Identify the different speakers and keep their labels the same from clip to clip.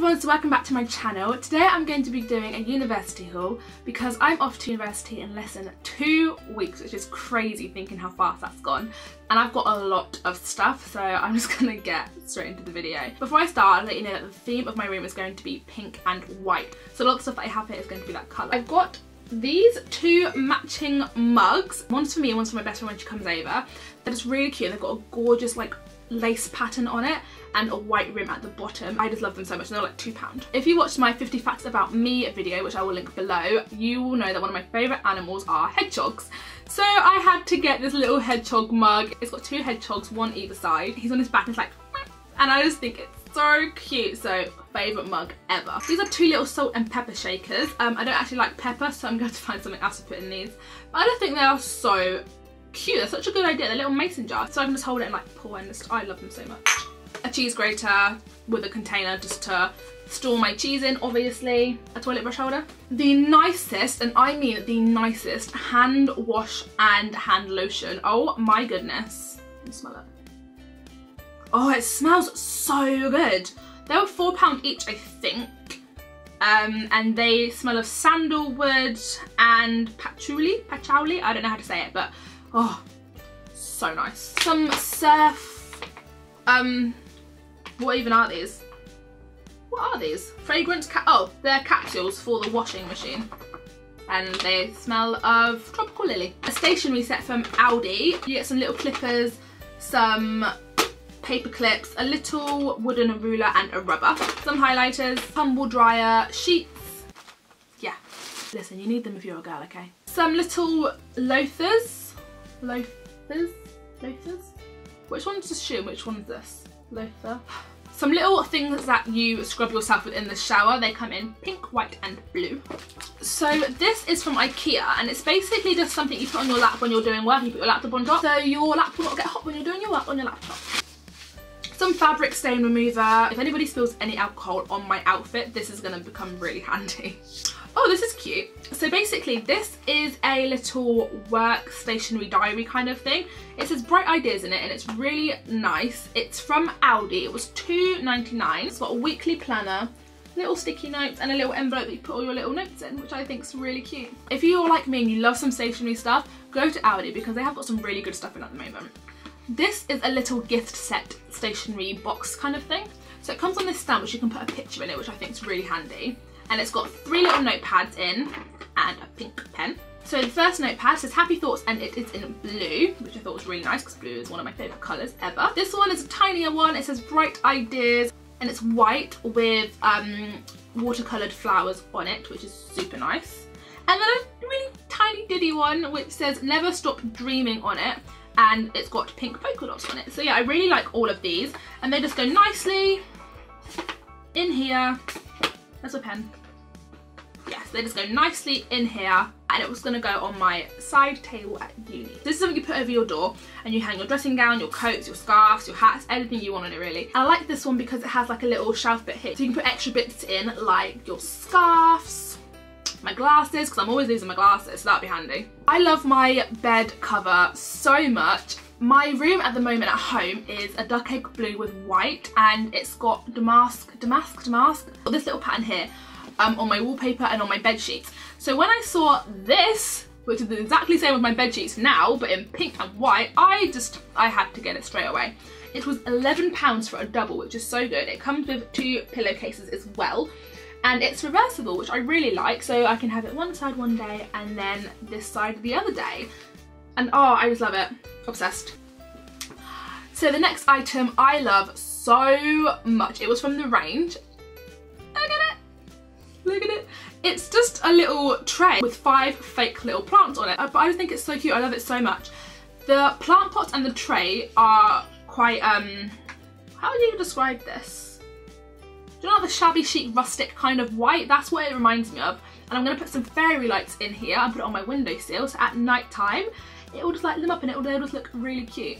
Speaker 1: everyone, so welcome back to my channel. Today I'm going to be doing a university haul because I'm off to university in less than two weeks, which is crazy thinking how fast that's gone. And I've got a lot of stuff, so I'm just gonna get straight into the video. Before I start, I'll let you know that the theme of my room is going to be pink and white. So a lot of stuff that I have here is going to be that colour. I've got these two matching mugs. One's for me and one's for my best friend when she comes over. That is really cute. And they've got a gorgeous like lace pattern on it and a white rim at the bottom. I just love them so much they're like £2. If you watched my 50 facts about me video, which I will link below, you will know that one of my favourite animals are hedgehogs. So I had to get this little hedgehog mug. It's got two hedgehogs, one either side. He's on his back and it's like, and I just think it's so cute. So favourite mug ever. These are two little salt and pepper shakers. Um, I don't actually like pepper, so I'm going to find something else to put in these. But I just think they are so cute. They're such a good idea. They're little mason jar. So I can just hold it and like pour in this. I love them so much a cheese grater with a container just to store my cheese in, obviously. A toilet brush holder. The nicest, and I mean the nicest, hand wash and hand lotion. Oh my goodness. smell it. Oh, it smells so good. They were £4 each, I think. Um, and they smell of sandalwood and patchouli, patchouli, I don't know how to say it, but oh, so nice. Some surf, um, what even are these? What are these? Fragrance cap, oh, they're capsules for the washing machine. And they smell of tropical lily. A stationery set from Aldi. You get some little clippers, some paper clips, a little wooden ruler and a rubber. Some highlighters, tumble dryer, sheets. Yeah, listen, you need them if you're a girl, okay? Some little loafers. Loafers? Loafers? Which one's a shoe which one's this? Loafer. Some little things that you scrub yourself with in the shower. They come in pink, white and blue. So this is from Ikea and it's basically just something you put on your lap when you're doing work. You put your laptop on top so your lap will not get hot when you're doing your work on your laptop. Some fabric stain remover. If anybody spills any alcohol on my outfit, this is going to become really handy. Oh, this is cute. So basically this is a little work stationery diary kind of thing. It says bright ideas in it and it's really nice. It's from Aldi. It was $2.99. It's got a weekly planner, little sticky notes and a little envelope that you put all your little notes in, which I think is really cute. If you're like me and you love some stationery stuff, go to Aldi because they have got some really good stuff in at the moment. This is a little gift set stationery box kind of thing. So it comes on this stand which you can put a picture in it, which I think is really handy and it's got three little notepads in and a pink pen. So the first notepad says happy thoughts and it is in blue, which I thought was really nice because blue is one of my favourite colours ever. This one is a tinier one, it says bright ideas and it's white with um, watercoloured flowers on it, which is super nice. And then a really tiny diddy one which says never stop dreaming on it and it's got pink polka dots on it. So yeah, I really like all of these and they just go nicely in here. There's a pen yes, they just go nicely in here and it was going to go on my side table at uni. This is something you put over your door and you hang your dressing gown, your coats, your scarves, your hats, anything you want on it really. I like this one because it has like a little shelf bit here so you can put extra bits in like your scarves, my glasses because I'm always losing my glasses so that'd be handy. I love my bed cover so much. My room at the moment at home is a duck egg blue with white and it's got damask, damask, damask, this little pattern here um, on my wallpaper and on my bed sheets. So when I saw this, which is exactly the same as my bed sheets now, but in pink and white, I just, I had to get it straight away. It was £11 for a double, which is so good. It comes with two pillowcases as well. And it's reversible, which I really like. So I can have it one side one day and then this side the other day. And oh, I just love it. Obsessed. So the next item I love so much. It was from the range Look at it. It's just a little tray with five fake little plants on it. But I just think it's so cute. I love it so much. The plant pot and the tray are quite, um, how do you describe this? Do you know the shabby chic rustic kind of white? That's what it reminds me of. And I'm going to put some fairy lights in here and put it on my windowsill. So at night time, it will just light them up and it will just look really cute.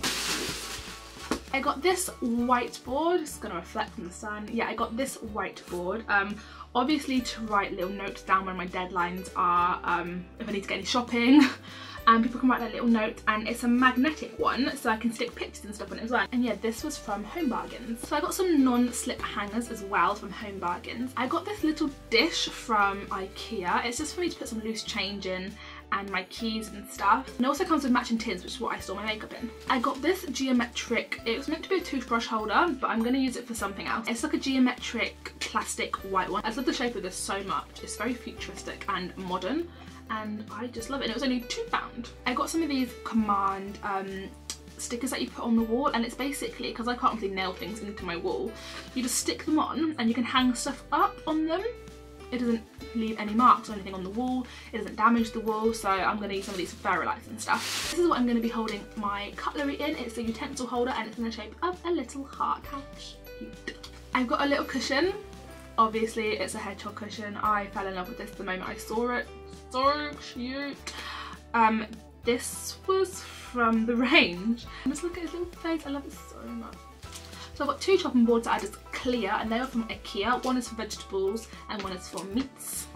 Speaker 1: I got this whiteboard, it's gonna reflect from the sun. Yeah, I got this whiteboard. Um, obviously to write little notes down when my deadlines are, um, if I need to get any shopping. and people can write their little notes and it's a magnetic one so I can stick pictures and stuff on it as well. And yeah, this was from Home Bargains. So I got some non-slip hangers as well from Home Bargains. I got this little dish from Ikea. It's just for me to put some loose change in and my keys and stuff. And it also comes with matching tins, which is what I store my makeup in. I got this geometric, it was meant to be a toothbrush holder, but I'm gonna use it for something else. It's like a geometric plastic white one. I love the shape of this so much. It's very futuristic and modern and I just love it. And it was only two pound. I got some of these command um, stickers that you put on the wall and it's basically, because I can't really nail things into my wall, you just stick them on and you can hang stuff up on them. It doesn't leave any marks or anything on the wall, it doesn't damage the wall, so I'm going to use some of these fairy lights and stuff. This is what I'm going to be holding my cutlery in. It's a utensil holder and it's in the shape of a little heart. How cute. I've got a little cushion. Obviously it's a hedgehog cushion. I fell in love with this the moment I saw it so cute. Um, this was from the range. Just look at his little face, I love it so much. So I've got two chopping boards that are just clear and they are from Ikea. One is for vegetables and one is for meats.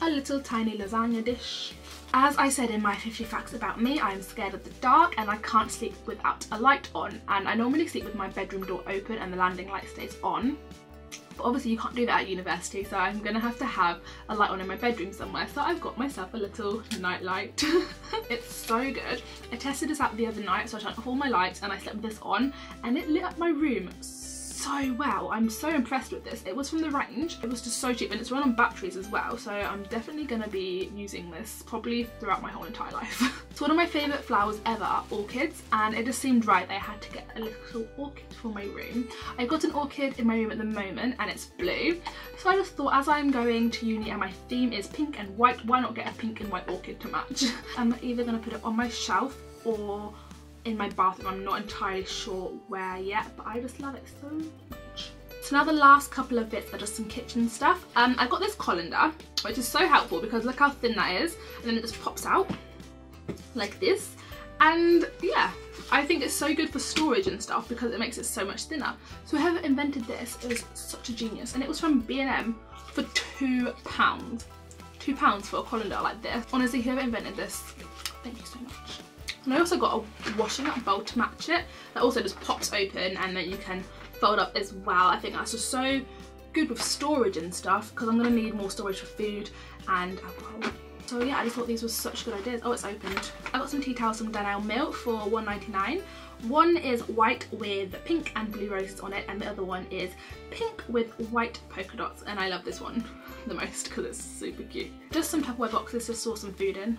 Speaker 1: A little tiny lasagna dish. As I said in my 50 facts about me, I'm scared of the dark and I can't sleep without a light on. And I normally sleep with my bedroom door open and the landing light stays on but obviously you can't do that at university so I'm gonna have to have a light on in my bedroom somewhere so I've got myself a little night light. it's so good. I tested this out the other night so I turned off all my lights and I slept this on and it lit up my room so well. I'm so impressed with this. It was from the range. It was just so cheap and it's run on batteries as well. So I'm definitely going to be using this probably throughout my whole entire life. it's one of my favourite flowers ever orchids and it just seemed right that I had to get a little orchid for my room. I've got an orchid in my room at the moment and it's blue. So I just thought as I'm going to uni and my theme is pink and white, why not get a pink and white orchid to match? I'm either going to put it on my shelf or in my bathroom. I'm not entirely sure where yet, but I just love it so much. So now the last couple of bits are just some kitchen stuff. Um, I got this colander, which is so helpful because look how thin that is. And then it just pops out like this. And yeah, I think it's so good for storage and stuff because it makes it so much thinner. So whoever invented this is such a genius. And it was from B&M for two pounds. Two pounds for a colander like this. Honestly, whoever invented this, thank you so much. And I also got a washing up bowl to match it that also just pops open and then you can fold up as well. I think that's just so good with storage and stuff because I'm going to need more storage for food and alcohol. So yeah, I just thought these were such good ideas. Oh, it's opened. I got some tea towels from Dunelm Mill for 1.99. One is white with pink and blue roses on it and the other one is pink with white polka dots and I love this one the most because it's super cute. Just some Tupperware boxes to store some food in.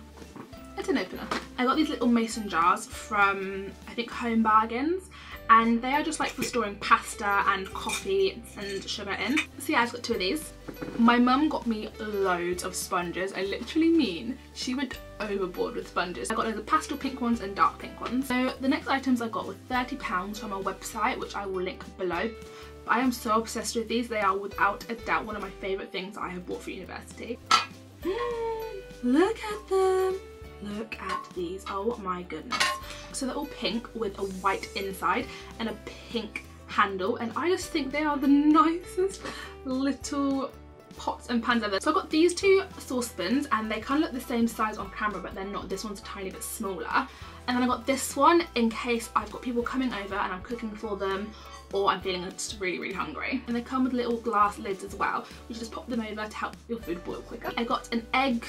Speaker 1: It's an opener. I got these little mason jars from, I think, Home Bargains and they are just like for storing pasta and coffee and sugar in. So yeah, I've got two of these. My mum got me loads of sponges. I literally mean she went overboard with sponges. I got the pastel pink ones and dark pink ones. So the next items I got were £30 from a website, which I will link below. I am so obsessed with these. They are without a doubt one of my favourite things I have bought for university. Look at them. Look at these. Oh my goodness. So they're all pink with a white inside and a pink handle and I just think they are the nicest little pots and pans ever. So I got these two saucepans and they kind of look the same size on camera but they're not. This one's a tiny bit smaller. And then I got this one in case I've got people coming over and I'm cooking for them or I'm feeling just really, really hungry. And they come with little glass lids as well. You just pop them over to help your food boil quicker. I got an egg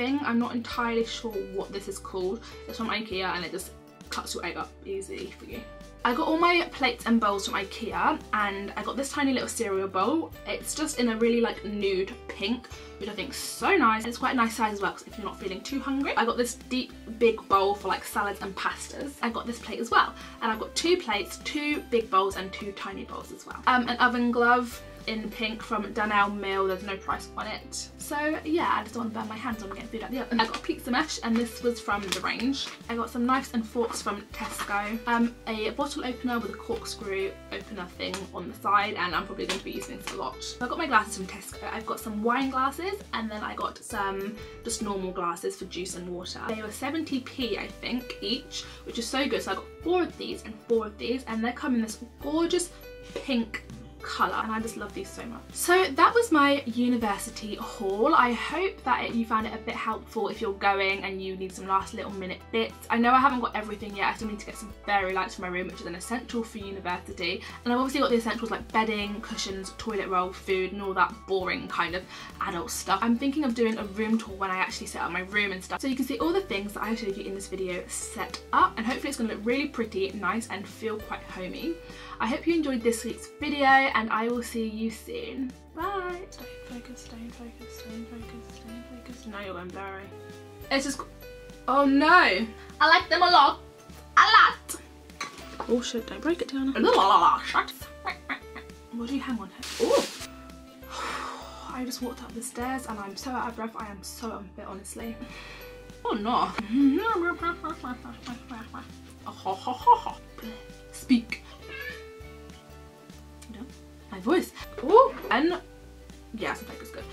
Speaker 1: thing. I'm not entirely sure what this is called. It's from Ikea and it just cuts your egg up easily for you. I got all my plates and bowls from Ikea and I got this tiny little cereal bowl. It's just in a really like nude pink, which I think is so nice. It's quite a nice size as well if you're not feeling too hungry. I got this deep big bowl for like salads and pastas. I got this plate as well. And I've got two plates, two big bowls and two tiny bowls as well. Um, an oven glove, in pink from Dunelm Mill. There's no price on it. So yeah, I just don't want to burn my hands I'm getting food out the oven. I got pizza mesh and this was from the range. I got some knives and forks from Tesco. Um, a bottle opener with a corkscrew opener thing on the side and I'm probably going to be using this a lot. So I got my glasses from Tesco. I've got some wine glasses and then I got some just normal glasses for juice and water. They were 70p I think each, which is so good. So I got four of these and four of these and they come in this gorgeous pink colour and I just love these so much. So that was my university haul. I hope that you found it a bit helpful if you're going and you need some last little minute bits. I know I haven't got everything yet. I still need to get some fairy lights for my room which is an essential for university and I've obviously got the essentials like bedding, cushions, toilet roll, food and all that boring kind of adult stuff. I'm thinking of doing a room tour when I actually set up my room and stuff so you can see all the things that I showed you in this video set up and it's going to look really pretty, nice and feel quite homey. I hope you enjoyed this week's video and I will see you soon. Bye! Stay focused, stay focused, stay focused, stay focused. Now you're going blurry. It's just... Oh no! I like them a lot. A lot! Oh shit, don't break it down. Shut. What do you hang on Oh! I just walked up the stairs and I'm so out of breath. I am so unfit, honestly. Oh no. Speak my voice. Ooh, and yeah, some focus good.